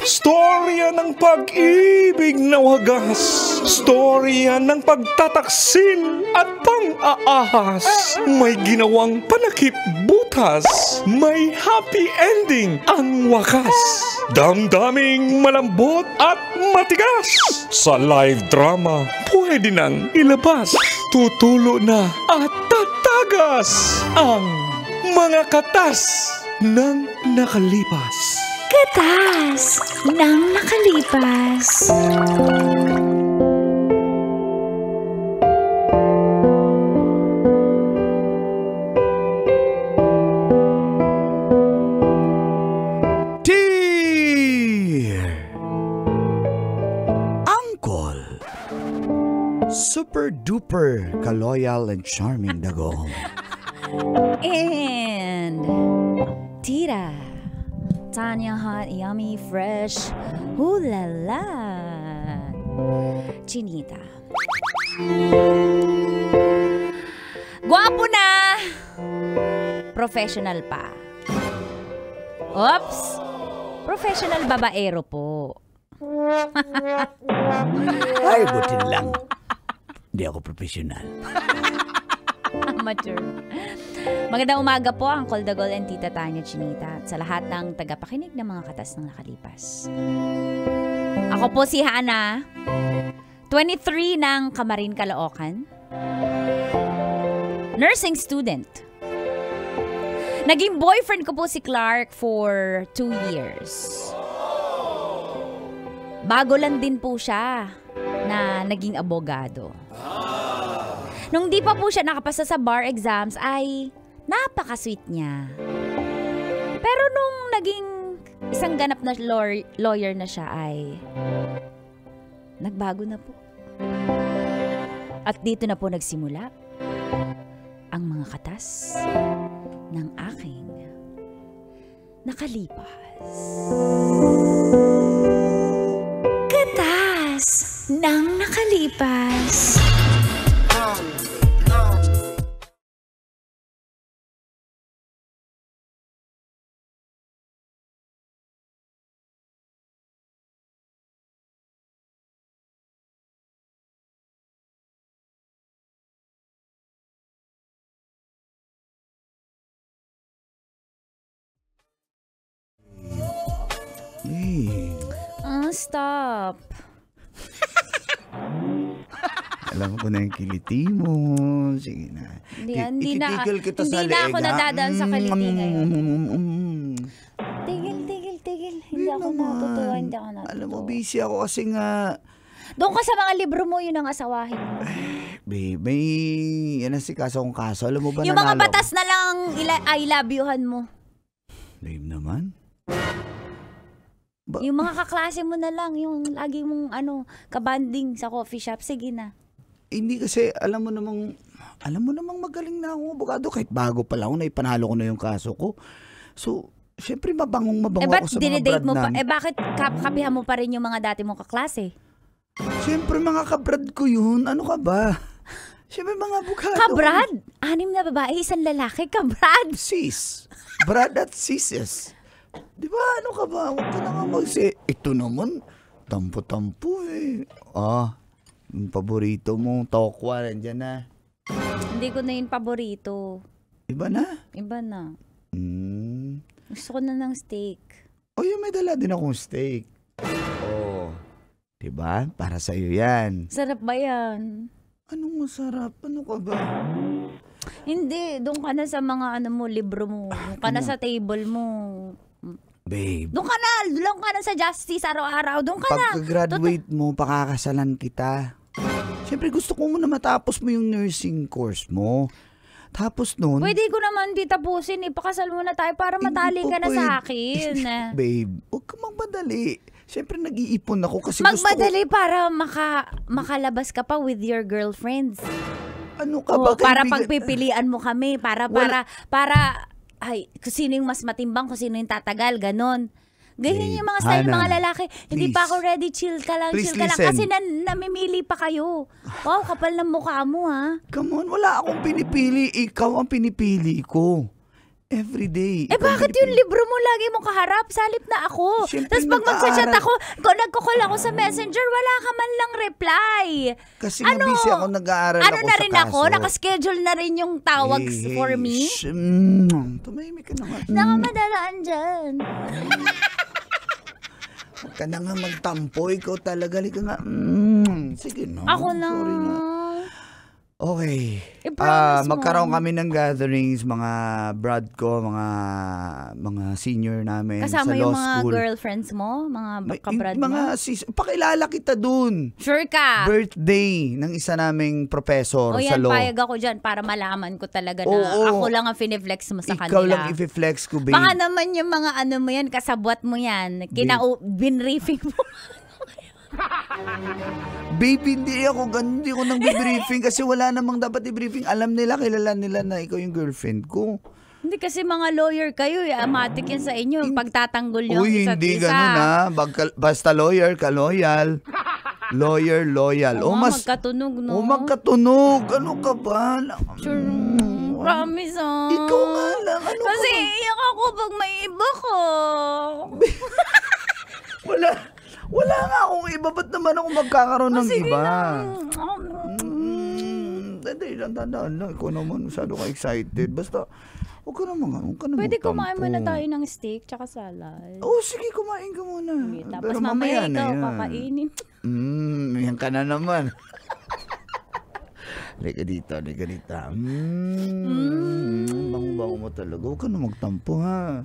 Storya ng pag-ibig na wagas. Storya ng pagtataksil at pang-aahas. May ginawang panakip butas. May happy ending ang wakas. Damdaming malambot at matigas. Sa live drama, pwede nang ilabas. Tutulo na at tatagas ang mga katas ng nakalipas. Katas ng nakalipas. Super duper ka-loyal and charming dagong. And Tita. Tanya hot, yummy, fresh. Ooh la la. Chinita. Guwapo na! Professional pa. Oops! Professional babaero po. Ay, buti lang. Hindi ako professional. Amateur. Magandang umaga po, Uncle Dagol and Tita Tanya Chinita at sa lahat ng tagapakinig ng mga katas ng nakalipas. Ako po si Hana, 23 ng Kamarin, Caloocan. Nursing student. Naging boyfriend ko po si Clark for two years. Bago lang din po siya na naging abogado. Nung di pa po siya nakapasa sa bar exams ay napaka-sweet niya. Pero nung naging isang ganap na law- lawyer na siya ay nagbago na po. At dito na po nagsimula ang mga katas ng aking nakalipas. Katas ng nakalipas. Eh, Ah, stop. Alam ko na yung kiliti mo. Sige na. Hindi, hindi na- ikitigil kita hindi sa na ako nadadaan sa kiliti Mm, ngayon. mm, mm. Tigil, tigil, tigil. Hindi ako natutuwa, hindi ako natutuwa. Alam mo, busy ako kasi nga, Doon ka sa mga libro mo, yun ang asawahin mo. babe, may, yan ang si kaso kong kaso. Alam mo ba yung mga nanalo batas na lang ila- I love youhan mo. Babe naman. Ba- Yung mga kaklase mo na lang, yung lagi mong ano, kabanding sa coffee shop. Sige na. Hindi kasi, alam mo namang, alam mo namang magaling na akong abogado. Kahit bago pa lang ako, naipanalo ko na yung kaso ko. So, syempre mabangong mabango eh, ako sa mga brad mo pa? namin. Eh, bakit kap kapihan mo pa rin yung mga dati mong kaklase? Siyempre mga kabrad ko yun. Ano ka ba? Siyempre mga abogado. Kabrad? Anim na babae, isang lalaki. Kabrad? Sis. Brad at sises. Di ba? Ano ka ba? Huwag ka na nga magsi... Ito naman, tampo-tampo eh. Ah, yung paborito mo, tokwa, nandyan na. Hindi ko na yun paborito. Iba na. Iba na. Hmm. Gusto ko na ng steak. O yung may dala din akong steak. Oh. Diba? Para sa'yo yan. Sarap ba yan? Anong masarap? Ano ka ba? Hindi, doon ka na sa mga ano mo, libro mo. Doon ka na sa table mo. Babe, Doon ka na, doon ka na sa justice araw-araw. Doon ka na. pagka-graduate mo, pakakasalan kita. Siyempre gusto ko muna matapos mo yung nursing course mo. Tapos nun, Pwede ko naman di tapusin. Ipakasal muna tayo para matali ka na sa pwede. akin. babe, huwag ka magmadali. Siyempre nag-iipon ako kasi gusto ko, Magmadali para maka, makalabas ka pa with your girlfriends. ano ka Oo, ba? para kaibigan- pagpipilian mo kami. Para, Wala- para, para, ay, kung sino yung mas matimbang, kung sino yung tatagal, ganon. Ganyan yung mga style ng mga lalaki. Hindi please. pa ako ready, chill ka lang, Please chill ka lang. listen. Kasi na, namimili pa kayo. Wow, kapal ng mukha mo ha. Come on, wala akong pinipili. Ikaw ang pinipili ko. Every day. Eh Ikaw bakit yung libro mo lagi mo kaharap? Salip na ako. Siyempre, Tapos pag nag-aaral. ako, kung nagkukul ako sa messenger, wala ka man lang reply. Kasi nga busy ako, nag-aaral ano ako na sa rin kaso. ako? Nakaschedule na rin yung tawag Hey, for hey, me. shh, mm, tumahimik ka naman. Nakamadalaan dyan. Huwag ka na nga magtampo. Ikaw talaga. Lika nga. Mm, sige na. Ako lang. Sorry na. Okay. Ah, mo. magkaroon kami ng gatherings, mga brad ko, mga mga senior namin Kasama sa law yung mga school. girlfriends mo? Mga kabrad yung mga mo? sis, pakilala kita dun. Sure ka? Birthday ng isa naming professor o sa yan, law. payag ako dyan para malaman ko talaga na Oo. ako lang ang finiflex mo sa Ikaw kanila. lang i-flex ko, babe. Baka naman yung mga ano mo yan, kasabwat mo yan. Kina binriefing mo. Babe, hindi ako ganun. Hindi ko nang briefing kasi wala namang dapat i-briefing. Alam nila, kilala nila na ikaw yung girlfriend ko. Hindi kasi mga lawyer kayo, eh. amatic yan sa inyo. Pagtatanggol nyo ang Uy, isa't hindi isa. ganun ha. Bagka- basta lawyer ka, loyal. Lawyer, loyal. Oo O nga, mas... magkatunog, no? O magkatunog. Ano ka ba? Sure, Mm, promise, ah. Ikaw nga lang. Ano Kasi ka ba? iyak ako pag may iba ko. Wala. Wala nga akong iba. Ba't naman ako magkakaroon ng Sige iba? Mm, Dali lang, tandaan lang. Ikaw naman, masyado ka excited. Basta, huwag ka naman, huwag ka naman Pwede kumain magtampo. muna tayo ng steak tsaka salad. Oo, sige, kumain ka muna. Okay, tapos Pero mamaya na ikaw yan. kakainin. Mm, yan ka na naman. Halika dito, halika dito. Mm, bango-bango mo talaga. Huwag ka na magtampo, ha.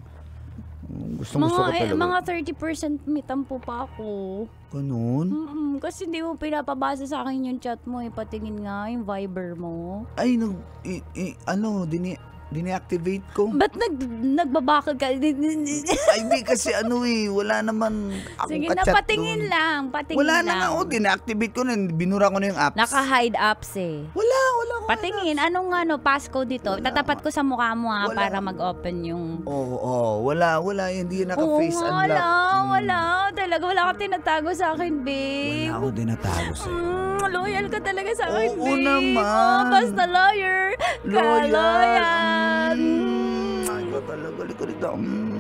Gusto, gusto ko Mga, eh, mga 30% may tampo pa ako. Ganun? Mm-mm, kasi hindi mo pinapabasa sa akin yung chat mo. Ipatingin nga yung Viber mo. Ay, nag, i, i- ano, dini, dini-activate ko. Ba't nag, nagbabakal ka? Ay, di kasi ano eh, wala naman ako Sige na, patingin dun. lang. Patingin Wala na lang. nga, oh, dina-activate ko na, binura ko na yung apps. Naka-hide apps eh. Wala, wala. Patingin, anong ano, passcode dito? Tatapat ko sa mukha mo ha, Wala. para mag-open yung... Oo, oh, wala, wala, hindi Oo naka-face nga, unlock. wala, Mm. wala. Talaga, wala ka tinatago sa akin, babe. Wala ako dinatago sa'yo. Mm, loyal ka talaga sa akin, Oo babe. naman. Oh, basta lawyer. Ka Loyal. loyal. Mm, Ay, ka talaga, likod ito. Mm.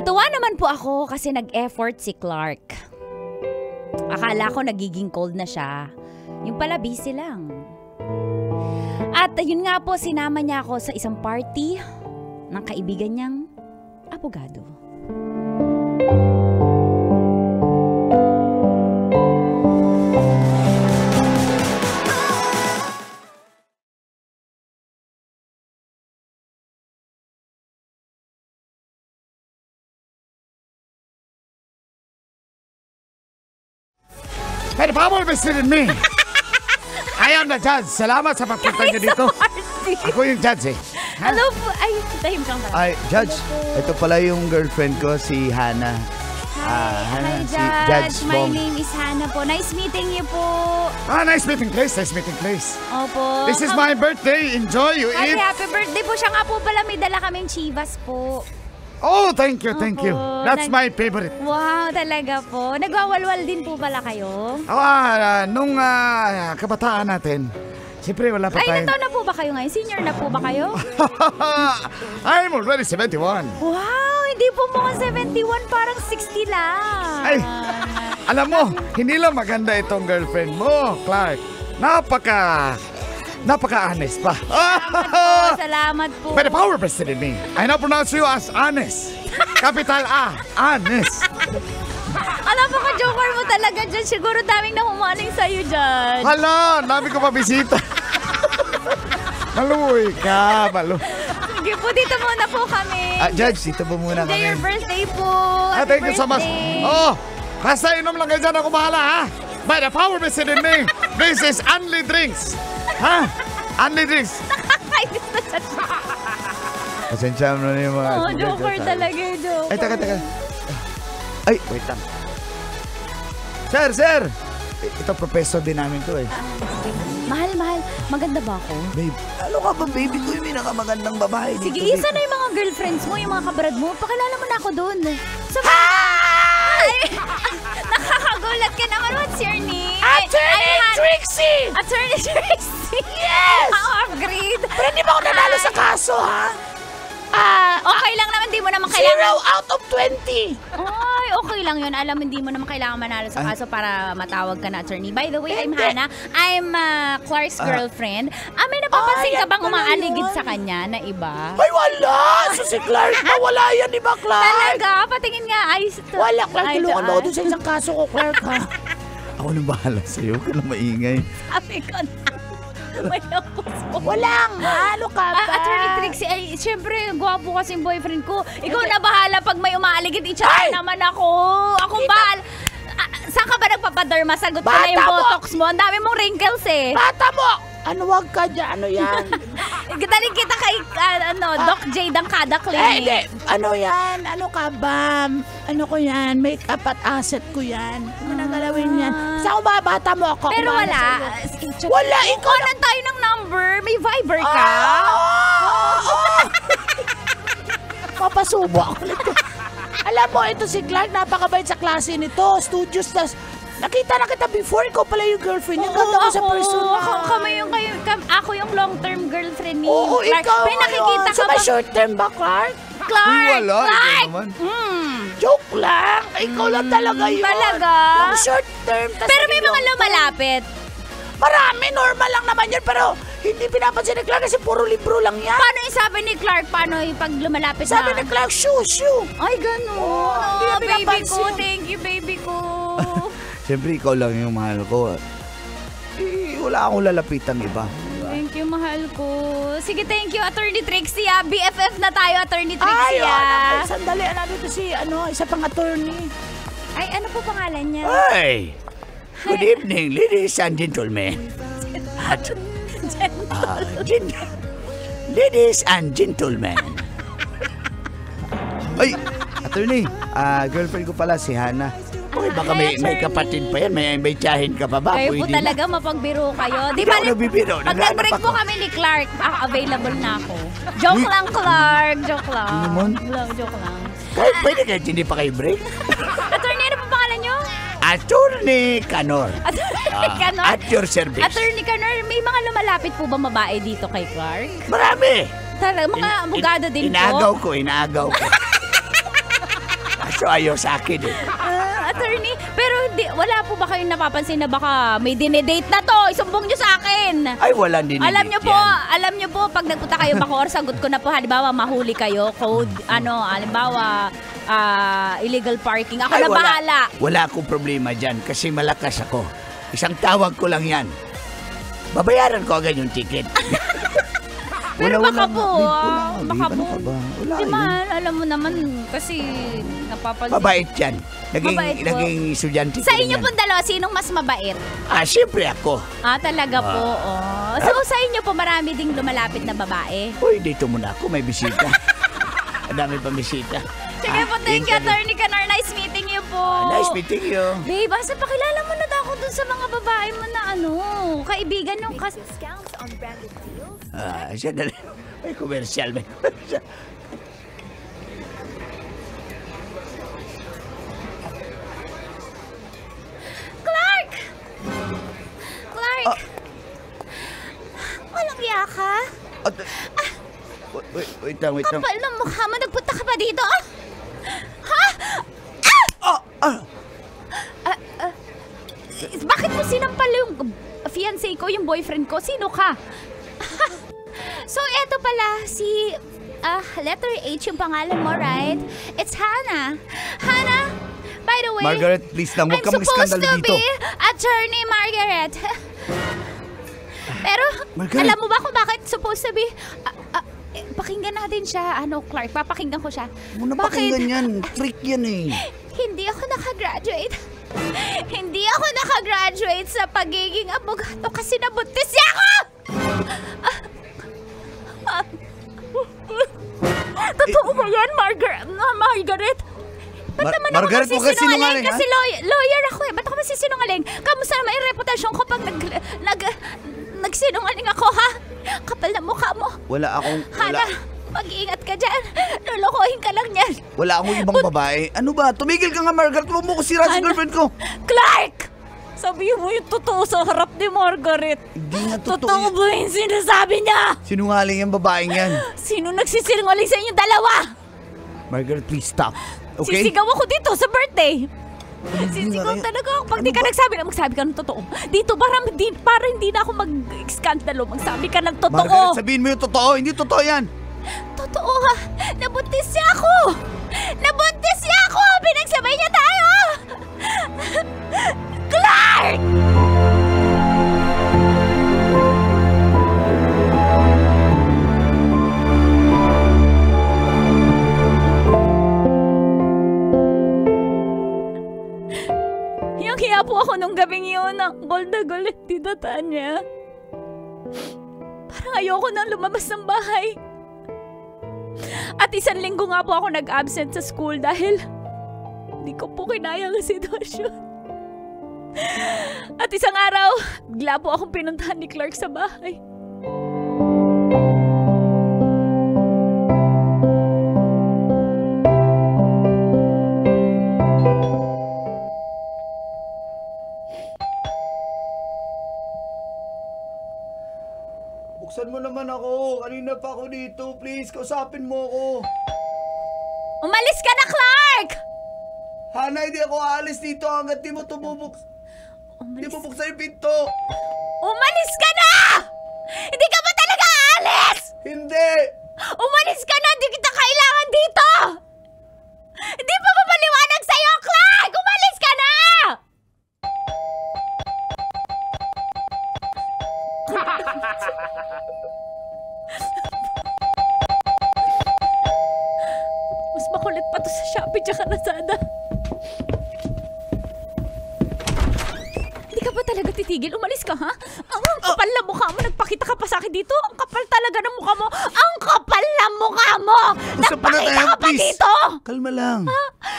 Natuwa naman po ako kasi nag-effort si Clark. Akala ko nagiging cold na siya. Yung pala busy lang. At yun nga po, sinama niya ako sa isang party ng kaibigan niyang abogado. Pero Pablo visited me. I am the judge. Salamat sa pagpunta niyo dito. Ako yung judge eh. Hello po! Ay, tahim kang pala. Ay, Judge, ito pala yung girlfriend ko, si Hannah. Ah, Hi, Hannah, si Judge. Judge My Bong. name is Hannah po. Nice meeting you po. Ah, nice meeting place. Nice meeting place. Opo. This is my birthday. Enjoy. You Happy, eat. happy birthday po siya nga po pala. May dala kaming chivas po. Oh, thank you, thank you. Opo, That's nag- my favorite. Wow, talaga po. Nagwawalwal din po pala kayo? Ah, nung ah, kabataan natin, siyempre wala pa Ay, ilang taon na po ba kayo ngayon? Senior na po ba kayo? I'm already 71. wow, hindi po mga 71, parang 60 lang. Ay, alam mo, hindi lang maganda itong girlfriend mo, Clark. Napaka, napaka-honest pa. Oh, salamat po. By the power vested in me, I now pronounce you as honest. Capital A, honest. Alam mo ka, joker mo talaga dyan. Siguro daming nahumaling sa'yo dyan. Hala, dami ko pa bisita. Maluwi ka, malu. Sige po, dito muna po kami. Ah, Judge, dito po muna Enjoy kami. your birthday po. Ah, Happy thank you so much. birthday. Oh, basta inom lang kayo dyan, ako bahala, ha? By the power vested in me, this is only drinks. Ha? Only drinks. Nakakainis na siya. Pasensya mo na yung mga... Oh, joker ah, talaga, joker. Ay, taka, taka. Ay, wait lang. Sir, sir! Ito, professor din namin to eh. Mahal, mahal. Maganda ba ako? Babe, ano ka ba, baby ko yung pinakamagandang babae Sige, isa na yung mga girlfriends mo, yung mga kabrad mo. Pakilala mo na ako doon. Sa Nakakagulat ka naman. What's your name? Attorney Han- Trixie! Attorney Trixie. Yes! Ang upgrade. Pero hindi ba ako nanalo sa kaso, ha? Ah, Okay lang naman, di mo naman zero kailangan. out of 20. Ay, okay lang yun. Alam hindi mo naman kailangan manalo sa kaso para matawag ka na attorney. By the way, I'm. Hannah. I'm uh, Clark's girlfriend. Ah, may napapansin ka bang umaaligid sa kanya na iba? Ay, wala! So si Clark na wala yan, di ba, Clark? Talaga? Patingin nga. Ay, Wala, Clark. Ay, Tulungan mo ako dun sa isang kaso ko, Clark, ha? Ako nang bahala sa'yo. Huwag ka na maingay. Sabi ko na. Napos mo. Walang, ano ka ba? Ah, Attorney Trixie, ay, syempre, gwapo kasi yung boyfriend ko. Ikaw na bahala pag may umaaligid, i-chat Ay! naman ako. Ako bahala. Ah, saan ka ba nagpapaderma? Sagot ko na yung botox mo. Ang dami mong wrinkles eh. Bata mo! Ano, wag ka dyan. Ano yan? Daling kita kay ah, ano, Doc J ng Kada eh, Clinic. hindi. Ano yan? Ano ka ba? Ano ko yan? Make-up at asset ko yan. Ano na galawin yan? Sa ako ba? Bata mo ako. Pero wala. sa'yo. Wala, ikaw. Kunan tayo ng number. May Viber ka. Ah! Papasubo ako nito. Alam mo, ito si Clark, napakabait sa klase nito. Studios na... Nakita na kita before, ikaw pala yung girlfriend niya. Ganda mo sa personal. Ako, kami yung, kayo, kam- ako yung long-term girlfriend ni Oo, Clark. ikaw May nakikita ngayon. ka So, may ba? short term ba, Clark? Clark! Uy, wala. Ikaw Clark! naman. Hmm. Joke lang. Ikaw lang talaga yun. talaga? Yung short term. tas Pero may mga lumalapit. Marami, normal lang naman yun. Pero hindi pinapansin ni Clark kasi puro libro lang yan. Paano yung sabi ni Clark? Paano yung pag lumalapit Sabi na? ni Clark, shoo, shoo. Ay, ganun. Hindi Oh, na baby pinapansin. ko. Thank you, baby ko. Siyempre, ikaw lang yung mahal ko. Eh, wala akong lalapitan iba. thank you, mahal ko. Sige, thank you, Attorney Trixie. ah. BFF na tayo, Attorney Ay, Trixie. oh, ah. sandali. Nandito si, ano, isa pang attorney. Ay, ano po pangalan niya? Hey! Good evening, ladies and gentlemen. At, ah, gen- ladies and gentlemen. Ay, attorney, ah, girlfriend ko pala si Hana. Uy, baka may, may kapatid pa yan. May, may tiyahin ka pa ba? Kayo po Pwede na. talaga mapagbiro kayo. Di ba? ako nagbibiro. Pag Naghahanap nag-break ako. po kami ni Clark, ah, available na ako. Joke lang, Clark. Joke lang. Ano naman? Joke- Joke lang. Kahit pwede kahit hindi pa kayo break. Attorney, ano po pangalan niyo? Attorney Canor. Attorney Ah, Canor. At your service. Attorney Canor, may mga lumalapit po ba babae dito kay Clark? Marami. Talaga, mga abogado in- din Inaagaw po. ko, inaagaw ko. Kaso ayaw sa akin eh. Ah, attorney, pero hindi, wala po ba kayong napapansin na baka may dinedate na to? Isumbong niyo sa akin. Ay, wala din. Alam niyo po, alam niyo po, pag nagpunta kayo Bacoor, sagot ko na po, halimbawa mahuli kayo, code, ano, halimbawa, ah, illegal parking. Ako Ay, na wala. bahala. Wala akong problema dyan kasi malakas ako. Isang tawag ko lang yan. Babayaran ko agad yung ticket. Pero Wala, baka wala po, ah, wala baka po. ba? Wala Di yun. ba, alam mo naman, kasi napapansin. Mabait yan. Naging, Mabait po. naging estudyante Sa inyo pong dalawa, sinong mas mabait? Ah, siyempre ako. Ah, talaga po, oh. So, sa inyo po, marami ding lumalapit na babae. Uy, dito muna ako. May bisita. Ang dami pa bisita. Sige Ah, po, thank you. Attorney Canar. Nice meeting you po. Ah, nice meeting you. Babe, asa pakilala mo na daw ako dun sa mga babae mo na ano, kaibigan yung kas... Ah, siya dali. May commercial. May commercial. Clark! Clark! Ah. Walang iya ka? At, wait, wait, wait lang, wait lang. Kapal ng mukha mo, nagpunta ka pa dito? Ah! Ha? Ah, ah. Eh, Bakit mo sinampal yung fiancé ko, yung boyfriend ko? Sino ka? So, eto pala, si... ah, letter H yung pangalan mo, right? It's Hannah. Hannah, by the way... Margaret, please lang, huwag I'm ka mag-skandalo supposed to dito. be Attorney Margaret. Pero, Margaret. alam mo ba kung bakit supposed to be... ah, eh, pakinggan natin siya, ano, Clark. Papakinggan ko siya. Muna Bakit? pakinggan yan. Trick yan eh. Hindi ako nakagraduate. Hindi ako nakagraduate sa pagiging abogado kasi nabuntis ako! Totoo ba yan, Margaret? Margaret? Ba't Mar- naman Margaret, ako huwag ka magsisinungaling? sinungaling, ha? Kasi lawy- lawyer ako eh. Ba't ako magsisinungaling? Kamusta naman yung reputasyon ko pag nag, nag, nagsinungaling ako, ha? Kapal na mukha mo. Wala akong, wala. Hana, Mag-iingat ka dyan. Lolokohin ka lang yan. Wala akong ibang babae. Ano ba? Tumigil ka nga, Margaret. Huwag mo ko sira sa girlfriend ko. Clark! Sabihin mo yung totoo sa harap ni Margaret. Hindi nga totoo Totoo ba yung sinasabi niya? Sinungaling yung babaeng yan. Sino nagsisinungaling sa inyong dalawa? Margaret, please stop. Okay? Sisigaw ako dito sa birthday. Hindi Sisigaw talaga ako. Pag Ano di ka ba? nagsabi na magsabi ka ng totoo. Dito para, hindi, para hindi na ako mag-skandalo. Magsabi ka ng totoo. Margaret, sabihin mo yung totoo. Hindi totoo yan. Totoo ha. Nabuntis siya ako. Nabuntis siya ako. Pinagsabay niya tayo. Clark! Yung po ako nung gabing yun ng gold na gold Tita Tanya. Parang ayoko nang lumabas ng bahay. At isang linggo nga po ako nag-absent sa school dahil hindi ko po kinaya ang sitwasyon. At isang araw, bigla po akong pinuntahan ni Clark sa bahay. Buksan mo naman ako. Kanina pa ako dito. Please, kausapin mo ako. Umalis ka na, Clark! Hana, hindi ako aalis dito hanggat di mo tumubuks. Umalis, mo buksan yung pinto. umalis ka na! Hindi ka ba talaga aalis? Hindi! Umalis ka na! Hindi kita kailangan dito! Hindi pa mapaliwanag sa'yo, Clark! Umalis ka na! Mas makulit pa to sa Shopee tsaka Lazada. Talaga titigil? Umalis ka, ha? Ang ang kapal na mukha mo. Nagpakita ka pa sa akin dito. Ang kapal talaga ng mukha mo. Ang kapal na mukha mo! Na Nagpakita tayo, ka pa please. dito! Kalma lang.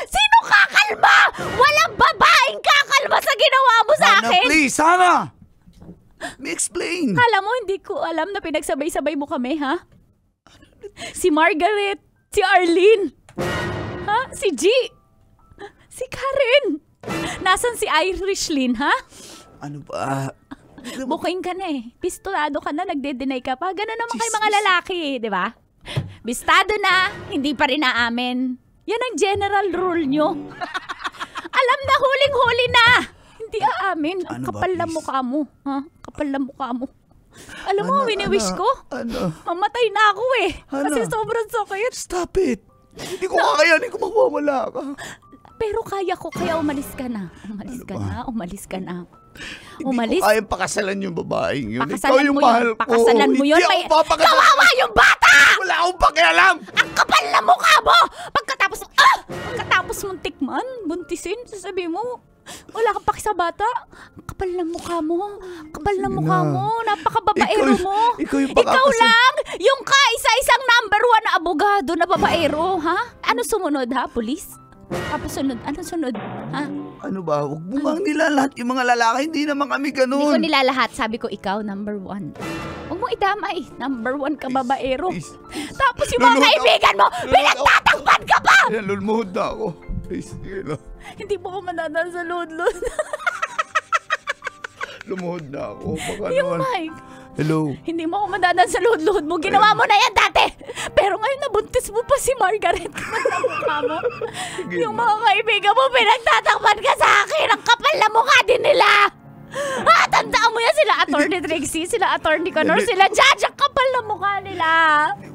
Sino kakalma? Walang babaeng kakalma sa ginawa mo sa Hana, akin! please, Hana! Let me explain. Alam mo, hindi ko alam na pinagsabay-sabay mo kami, ha? Si Margaret, si Arlene, ha? Si G, si Karen. Nasaan si Irish Lynn, ha? Ano ba? Booking ka na eh. Pistolado ka na, nagde-deny ka pa. Ganun naman Jesus. mga lalaki, eh, di ba? Bistado na, hindi pa rin naamin. Yan ang general rule nyo. Alam na, huling-huli na. Hindi aamin. Ang Ano kapal na mukha mo. Ha? Kapal na mukha mo. Alam mo, Ano, wini-wish ano, ko. Ano? Mamatay na ako eh. Ano? Kasi sobrang sakit. Stop it! Hindi ko kakayanin kung mawawala ka. Pero kaya ko, kaya umalis ka na. Umalis ka Ano ba? na, umalis ka na. Hindi Umalis. ko kayang pakasalan yung babaeng yun. Ikaw Pakasalan yung mo mahal yun. ko. Pakasalan mo yun. Hindi ako papakasalan. Kawawa yung bata! Wala akong pakialam! Ang kapal na mukha mo! Pagkatapos, ah! Pagkatapos mong tikman, buntisin, sasabi mo, wala kang paki sa bata. Kapal na mukha mo. Kapal Sige mukha na. mo. Napakababaero Ikaw- mo. ikaw yung Ikaw lang! Yung kaisa-isang number one na abogado na babaero, ha? Ano sumunod, ha? Police? Tapos sunod, ano sunod? Ha? Ano ba? Huwag mo nga nila lahat yung mga lalaki. Hindi naman kami Hindi ko ganun. nilalahat. Sabi ko, ikaw, number one. Huwag mo idamay. Number one ka babaero. Please. Tapos yung mga kaibigan mo, pinagtatakpan ka pa! Lulmuhod na ako. Please. Hindi mo ko manadal sa load-load. Lumuhod na ako. Baka yung naman. mic. Hello? Hindi mo ko manadal sa load-load mo. Ginawa mo na yan dati. Pero ngayon nabuntis mo pa si Margaret. Mo. Yung mga kaibigan mo, pinagtatakpan ka sa akin. Ang kapal na mukha din nila. Ah, tandaan mo yan sila Attorney Trixie, sila Attorney Hindi. sila Judge. Ang kapal na mukha nila.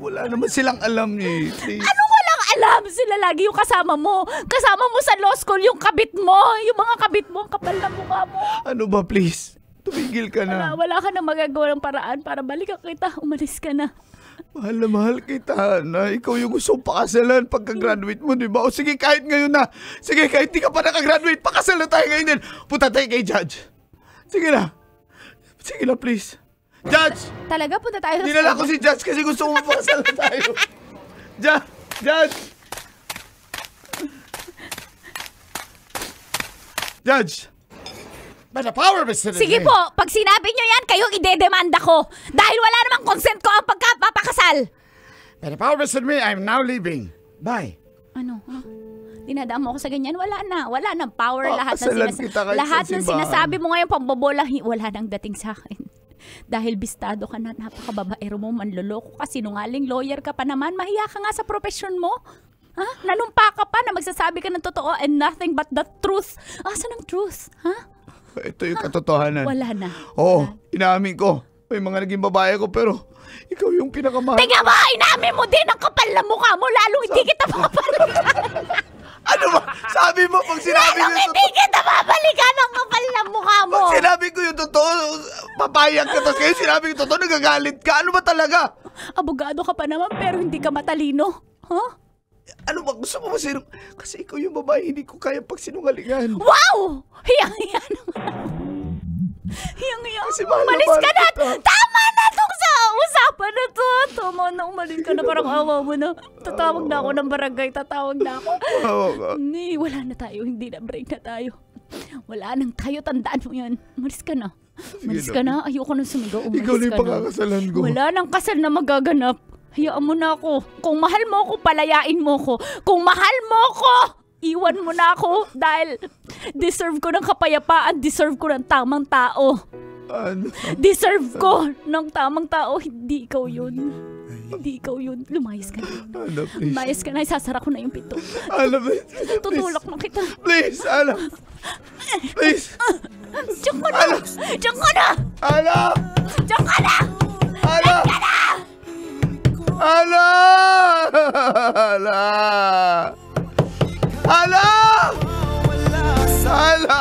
Wala naman silang alam eh. Ano walang alam? Sila lagi yung kasama mo. Kasama mo sa law school yung kabit mo. Yung mga kabit mo, ang kapal na mukha mo. Ano ba, please? Tumigil ka Wala, na. wala ka na magagawa ng paraan para balikan kita. Umalis ka na. Mahal na mahal kita na ikaw yung gusto pakasalan pagka-graduate mo, di ba? O sige, kahit ngayon na. Sige, kahit di ka pa nakagraduate, pakasal na tayo ngayon din. Punta tayo kay Judge. Sige na. Sige na, please. Judge! Talaga, punta tayo sa Dinala ko si Judge kasi gusto ko pakasal na tayo. Judge! Judge! Judge! By the power vested in Sige po, pag sinabi nyo yan, kayo idedemanda ko. Dahil wala namang consent ko ang pagkapapakasal. By the power vested in me, I'm now leaving. Bye. Ano? Ha? Dinadaan mo ako sa ganyan? Wala na. Wala nang power. Oh, lahat ng, kahit lahat ng sinasabi mo ngayon, pambobola, wala nang dating sa akin. Dahil bistado ka na, napakababaero mo, manloloko ka, sinungaling lawyer ka pa naman, mahiya ka nga sa profesyon mo. Ha? Nanumpa ka pa na magsasabi ka ng totoo and nothing but the truth. Asa ng truth? Ha? Ito yung katotohanan. Wala na. Oo, inamin ko. May mga naging babae ko pero ikaw yung pinakamahal. Tingnan mo, inamin mo din ang kapal na mukha mo, lalong hindi kita mapapalikan. Ano ba? Sabi mo pag sinabi ko yung hindi kita mapapalikan ang kapal na mukha mo. Pag sinabi ko yung totoo, papayag ka. Tapos kayo sinabi ko yung totoo, nagagalit ka. Ano ba talaga? Abogado ka pa naman pero hindi ka matalino. Huh? Ano ba? Gusto mo masino? Kasi ikaw yung babae, hindi ko kaya pag sinungalingan. Wow! Hiyang-hiya naman. Hiyang-hiya. Kasi mahal mahal ka na! kita. Tama na tong sa usapan na to. Tama na, umalis ka na. Parang awa mo na. Tatawag na ako ng barangay. Tatawag na ako. Hindi, wala na tayo. Hindi na break na tayo. Wala nang tayo. Tandaan mo yan. Umalis ka na. Umalis ka na. Ayoko nang sumigaw. Umalis Ikaw na yung pagkakasalan ko. Wala nang kasal na magaganap. Hayaan mo na ako. Kung mahal mo ako, palayain mo ako. Kung mahal mo ako, iwan mo na ako. Dahil deserve ko ng kapayapaan. Deserve ko ng tamang tao. Ano? Deserve ko ng tamang tao. Hindi ikaw yun. Hindi ikaw yun. Lumayas ka na. Ano, please? Lumayas ka na. Isasara ko na yung pinto. Ano, please? Tutulak na kita. Please, ano? Please. Diyan ka na! Diyan ka na! Ano? Diyan ka na! Ano? Ano? Ano? Ano? Ano?